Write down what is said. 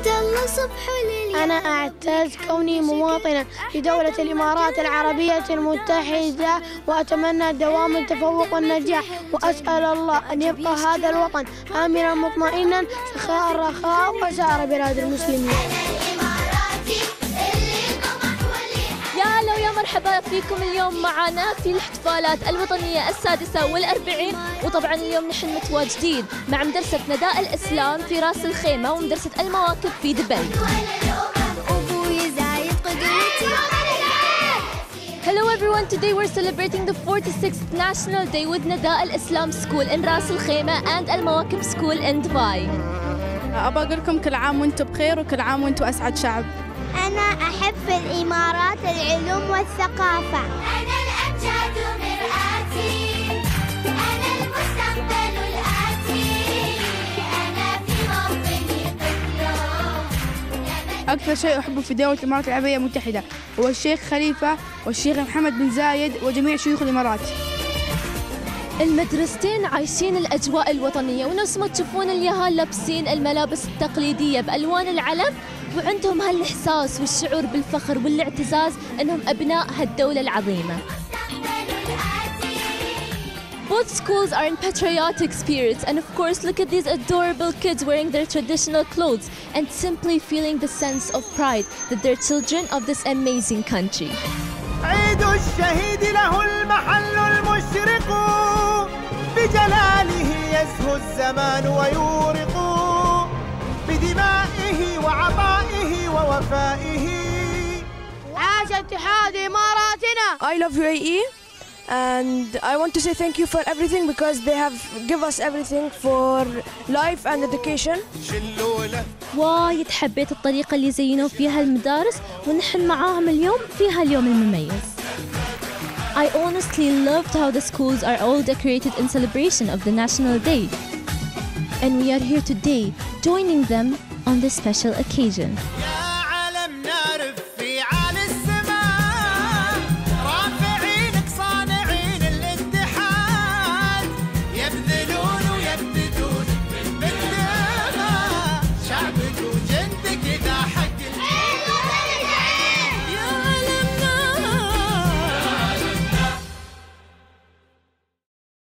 حمد الله صبح لليوم أنا أعتز كوني مواطنا في دولة الإمارات العربية المتحدة وأتمنى دوام التفوق والنجاح. وأسأل الله أن يبقى هذا الوطن آمنا مطمئنا سخاء رخاء وسائر بلاد المسلمين. مرحبا فيكم اليوم معنا في الاحتفالات الوطنية السادسة والأربعين. وطبعا اليوم نحن متواجدين مع مدرسة نداء الإسلام في راس الخيمة ومدرسة المواكب في دبي. Hello everyone, today we're celebrating the 46th National Day with نداء الإسلام School in راس الخيمة and المواكب School in Dubai. أبى أقول لكم كل عام وأنتم بخير وكل عام وأنتم أسعد شعب. أنا أحب الإمارات العلوم والثقافة. أنا الأمجاد مرآتي. أنا المستقبل الآتي. أنا في موطني طفل أكثر شيء أحبه في دولة الإمارات العربية المتحدة هو الشيخ خليفة والشيخ محمد بن زايد وجميع شيوخ الإمارات. المدرستين عايشين الأجواء الوطنية ونفس ما تشوفون اليهال لابسين الملابس التقليدية بألوان العلم وعندهم هالإحساس والشعور بالفخر والاعتزاز أنهم أبناء هالدولة العظيمة Both schools are in patriotic spirits, and of course, look at these adorable kids wearing their traditional clothes and simply feeling the sense of pride that they're children of this amazing country. عيد الشهيد له المحل المشرق بجلاله يزهو الزمان ويورق بدمائه وعطائه ووفائه عاش اتحاد إماراتنا I love UAE and I want to say thank you for everything because they have give us everything for life and education. شلوله وايد حبيت الطريقة اللي زينوا فيها المدارس ونحن معاهم اليوم في هاليوم المميز. I honestly loved how the schools are all decorated in celebration of the National Day. And we are here today joining them on this special occasion. يا